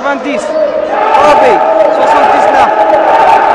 van Dies. Abi, 79.